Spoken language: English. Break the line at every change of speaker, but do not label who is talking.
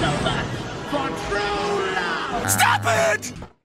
so much for true love!
Stop it!